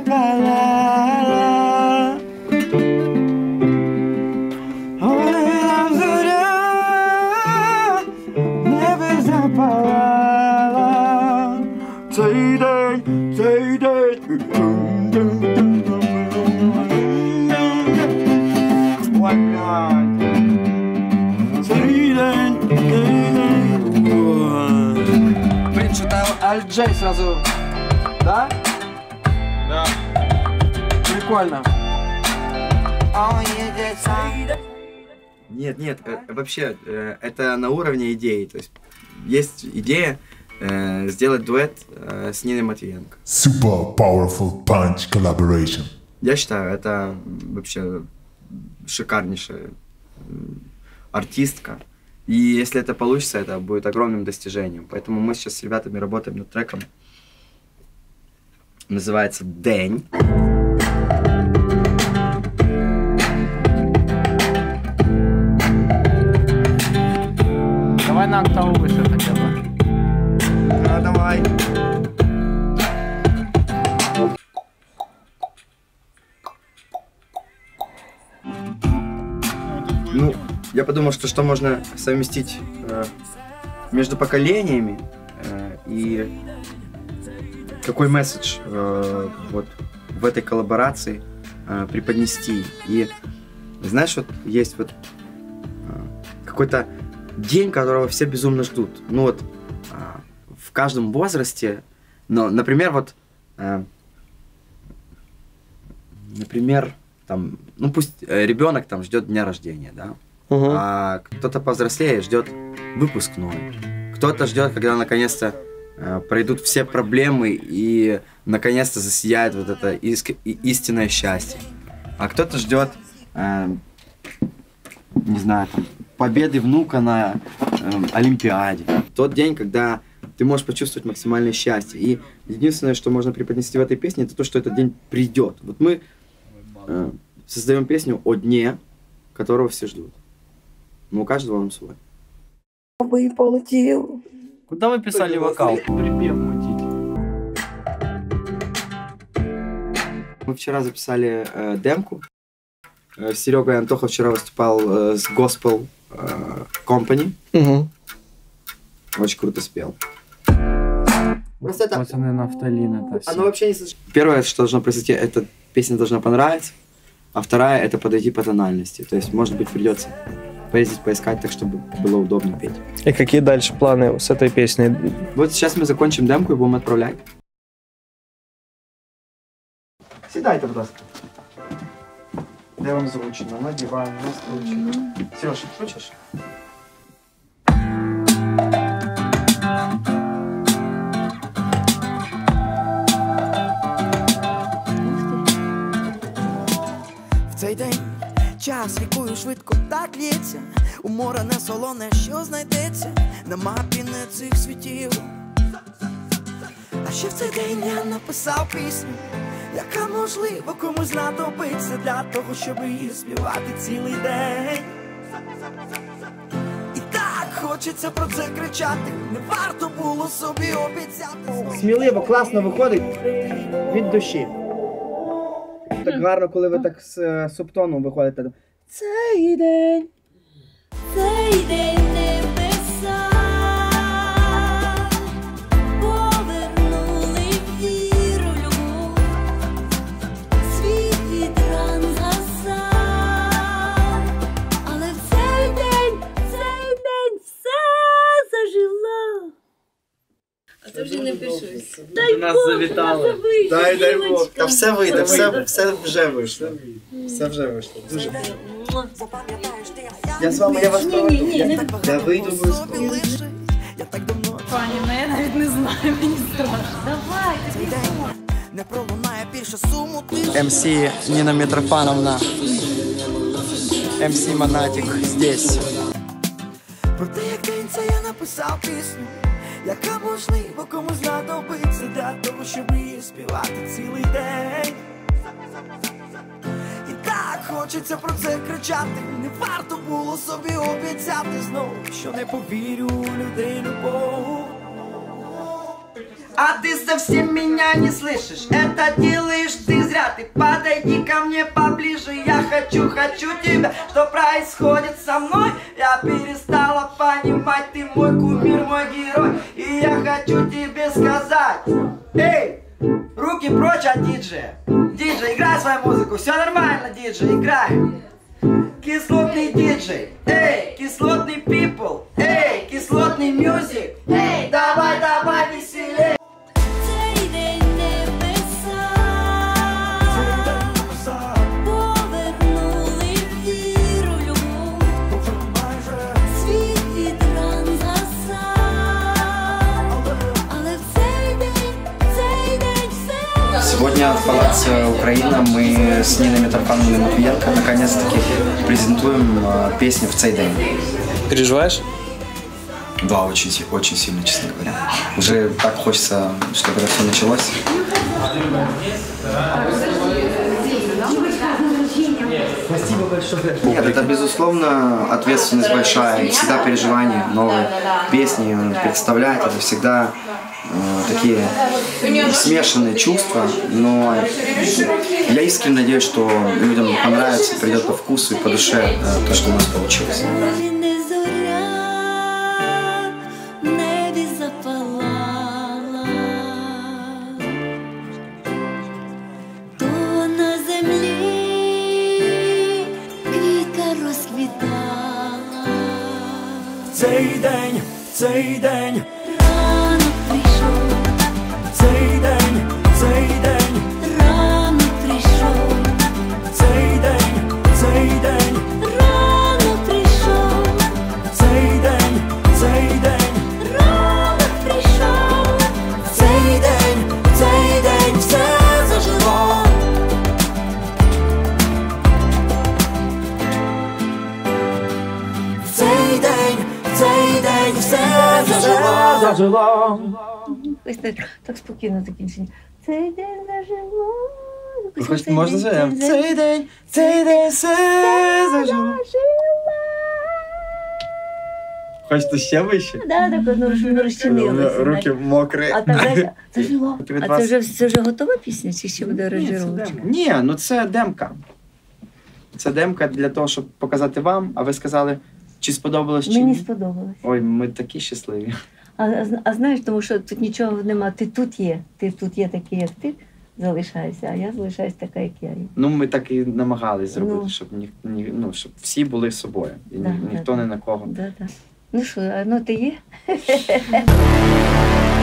la la la Only loves the Never za la la Say day, say day Dum dum dum dum day, day Print czytał Al J zrazu. Прикольно. Нет, нет, э, вообще, э, это на уровне идеи. То есть есть идея э, сделать дуэт э, с Ниной Матвиенко. Super powerful punch collaboration. Я считаю, это вообще шикарнейшая артистка. И если это получится, это будет огромным достижением. Поэтому мы сейчас с ребятами работаем над треком. Называется «День». На октаву выше хотя бы. Ну, давай. Ну, я подумал, что что можно совместить э, между поколениями э, и какой месседж э, вот в этой коллаборации э, преподнести. И знаешь, вот есть вот э, какой-то день, которого все безумно ждут. Ну вот а, в каждом возрасте, но, например, вот, э, например, там, ну пусть ребенок там ждет дня рождения, да, а кто-то повзрослее ждет выпускной, кто-то ждет, когда наконец-то э, пройдут все проблемы и наконец-то засияет вот это иск- истинное счастье, а кто-то ждет, э, не знаю, там, победы внука на эм, Олимпиаде. Тот день, когда ты можешь почувствовать максимальное счастье. И единственное, что можно преподнести в этой песне, это то, что этот день придет. Вот мы э, создаем песню о дне, которого все ждут. Но у каждого он свой. Куда вы писали вокал? Припев мутить. Мы вчера записали э, демку. Э, Серега и Антоха вчера выступал э, с Gospel э, Company. Угу. Очень круто спел. Просто это... Пацаны, нафталин это все. Оно вообще не слышно. Первое, что должно произойти, эта песня должна понравиться, а вторая это подойти по тональности. То есть, может быть, придется поездить, поискать так, чтобы было удобно петь. И какие дальше планы с этой песней? Вот сейчас мы закончим демку и будем отправлять. Сідайте, будь ласка. Де вам зручно? На диван, на стульчик. Сереж, хочеш? В цей день час рікою швидко так лється, у море не солоне, що знайдеться на мапі не цих світів. А ще в цей день я написав пісню, яка можливо комусь знадобиться для того, щоб її співати цілий день. І так хочеться про це кричати, не варто було собі обіцяти. Сміливо, класно виходить від душі. Так гарно, коли ви так з е, субтоном виходите. Цей день. Цей день небеса повернули Дай нас Бог, завітали. Дай дай Бог. Та все вийде, Все все, вже вийшло. Все вже вийшло. Дуже. Я з вами, я вас проведу. ні, ні, Я- не Я вийду обов'язково. Пані, ну я навіть не знаю, мені страшно. Давай, день не пролунає більше суму тиші. МС Нина Митрофановна. МС Монатик здесь. Про те, як день це я написав пісню, яка можливо комусь знадобиться для того, щоб її співати цілий день. І так хочеться про це кричати, не варто було собі обіцяти знов, що не повірю у людей любов. А ты совсем меня не слышишь. Это делаешь ты зря. Ты подойди ко мне поближе. Я хочу, хочу тебя. Что происходит со мной? Я перестала понимать. Ты мой кумир, мой герой. И я хочу тебе сказать. Эй, руки прочь от диджея. Диджей, играй свою музыку. Все нормально, диджей, играй. Кислотный диджей, эй, кислотный people, эй, кислотный мюзик, эй, Сегодня в Палаце Украина мы с Ниной Митрофановной Матвиенко наконец-таки презентуем э, песню в цей день. Переживаєш? Да, очень, очень сильно, честно говоря. Уже так хочется, чтобы это все началось. Нет, это безусловно ответственность большая, и всегда переживания, новые песни представлять, это всегда такие смешанные чувства, но я искренне надеюсь, что людям понравится, придет по вкусу и по душе э, то, что у нас получилось. Далі не зоря в небі запалала, то на землі квітка розквітала. Цей день, цей день, зажило. Так, так спокійно закінчення. Цей день зажило. Хочете, можна заявити? Цей день, цей день, все зажило. Хочете ще вище? Да, так ну, ну, розчинилося. Руки мокрі. А там зажило. А це вже, це вже готова пісня, чи ще буде розжировочка? Ні, ну це демка. Це демка для того, щоб показати вам, а ви сказали, чи сподобалось, чи Мені ні. сподобалось. Ой, ми такі щасливі. А, а, а знаєш, тому що тут нічого нема. Ти тут є. Ти тут є такий, як ти залишаєшся, а я залишаюсь така, як я є. Ну, ми так і намагались зробити, Ну. щоб ні, ні, ну, щоб всі були собою. І ні- Да, да, ніхто да. не на кого. Да, да. Ну що, ну ти є?